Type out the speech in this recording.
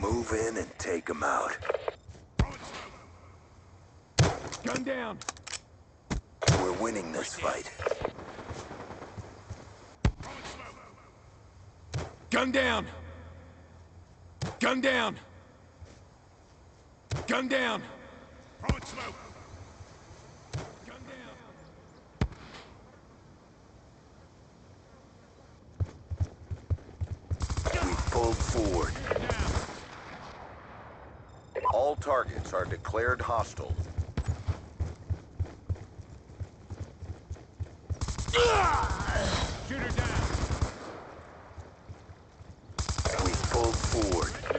Move in and take them out. Gun down. We're winning this fight. Gun down. Gun down. Gun down. Gun down. We pulled forward. All targets are declared hostile. Shoot her down. We pulled forward.